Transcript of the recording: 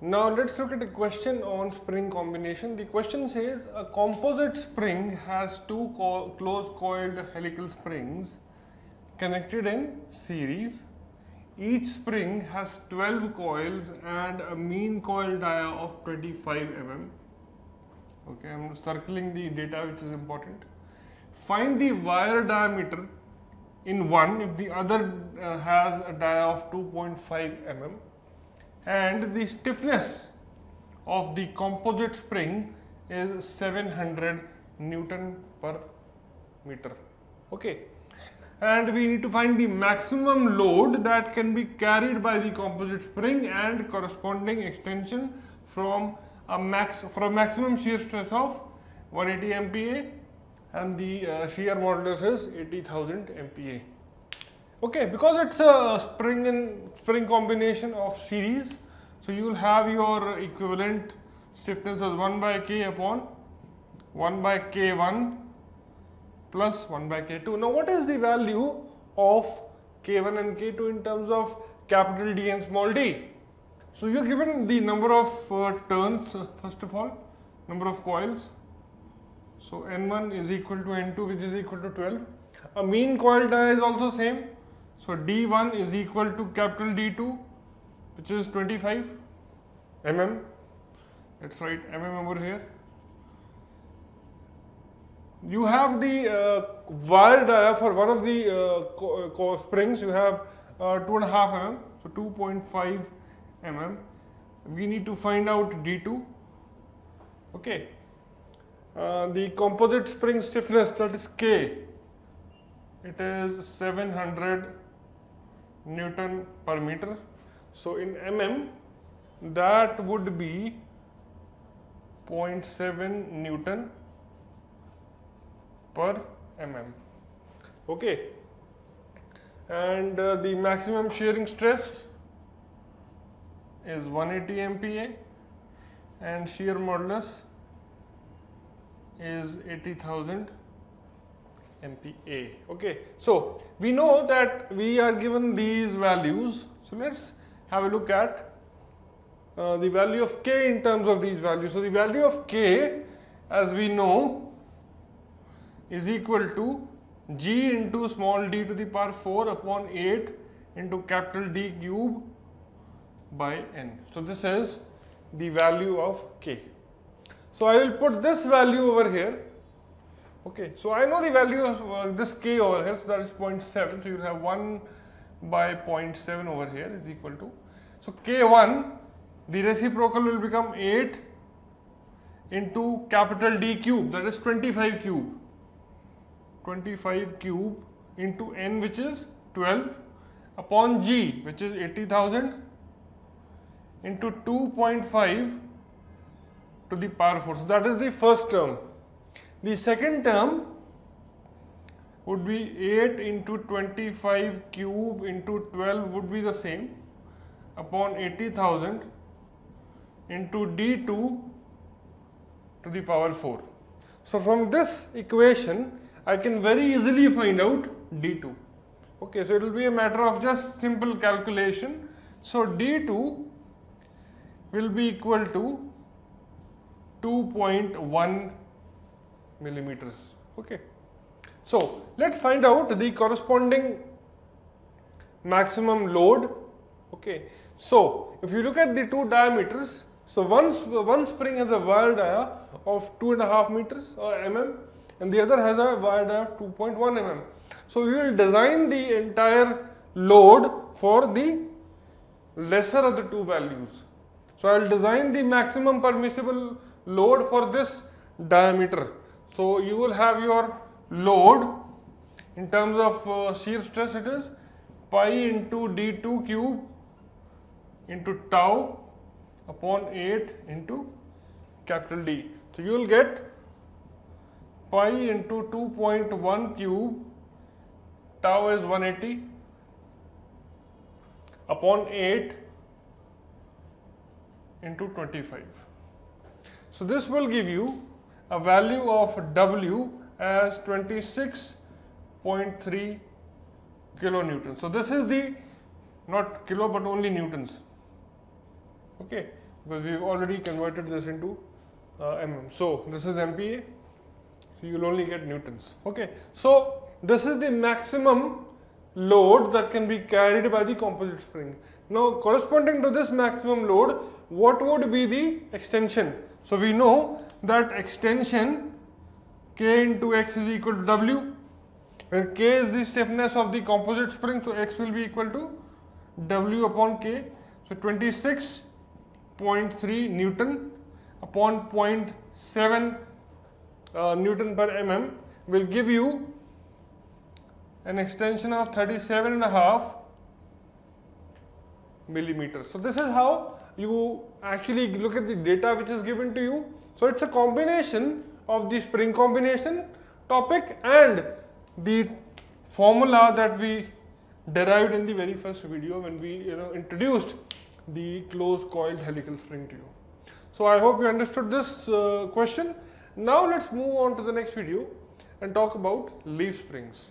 Now let's look at a question on spring combination. The question says a composite spring has two co close coiled helical springs connected in series. Each spring has 12 coils and a mean coil dia of 25 mm. Okay, I'm circling the data which is important. Find the wire diameter in one if the other uh, has a dia of 2.5 mm and the stiffness of the composite spring is 700 newton per meter okay and we need to find the maximum load that can be carried by the composite spring and corresponding extension from a max a maximum shear stress of 180 MPa and the uh, shear modulus is 80,000 MPa. Okay, because it's a spring and spring combination of series, so you will have your equivalent stiffness as 1 by k upon 1 by k1 plus 1 by k2. Now, what is the value of k1 and k2 in terms of capital D and small d? So, you are given the number of uh, turns uh, first of all, number of coils. So, N1 is equal to N2 which is equal to 12. A mean coil dia is also same. So, D1 is equal to capital D2 which is 25 mm. Let's write mm over here. You have the uh, wire dia for one of the uh, co springs. You have uh, two and a half mm, so 2.5 mm. We need to find out D2. Okay. Uh, the composite spring stiffness that is K. It is 700 Newton per meter. So in mm, that would be 0.7 Newton per mm. Okay. And uh, the maximum shearing stress is 180 MPa and shear modulus is 80,000 MPa. Okay, so we know that we are given these values. So let's have a look at uh, the value of k in terms of these values. So the value of k, as we know, is equal to g into small d to the power 4 upon 8 into capital D cube by n. So this is the value of k. So I will put this value over here. Okay, so I know the value of uh, this k over here, so that is 0.7. So you will have 1 by 0.7 over here is equal to. So k1, the reciprocal will become 8 into capital D cube, that is 25 cube. 25 cube into n which is 12 upon g which is 80,000 into 2.5 to the power 4. So, that is the first term. The second term would be 8 into 25 cube into 12 would be the same upon 80,000 into d2 to the power 4. So, from this equation I can very easily find out d2. Okay, so it will be a matter of just simple calculation. So, d2 will be equal to 2.1 millimeters. Okay. So let's find out the corresponding maximum load. Okay. So if you look at the two diameters, so one, one spring has a wire dia of two and a half meters or mm and the other has a wire dia of 2.1 mm. So we will design the entire load for the lesser of the two values. So I will design the maximum permissible load for this diameter. So you will have your load in terms of uh, shear stress it is pi into d2 cube into tau upon 8 into capital D. So you will get pi into 2.1 cube tau is 180 upon 8 into 25. So this will give you a value of W as 26.3 kilonewtons. So this is the not kilo but only newtons. Okay, because we've already converted this into uh, mm. So this is MPa, so you'll only get newtons. Okay, so this is the maximum load that can be carried by the composite spring. Now corresponding to this maximum load, what would be the extension? So we know that extension K into X is equal to W, where K is the stiffness of the composite spring, so X will be equal to W upon K. So 26.3 Newton upon 0.7 uh, Newton per mm will give you an extension of 37 and a half millimeters. So this is how you actually look at the data which is given to you. So it's a combination of the spring combination topic and the formula that we derived in the very first video when we you know introduced the closed coiled helical spring to you. So I hope you understood this uh, question. Now let's move on to the next video and talk about leaf springs.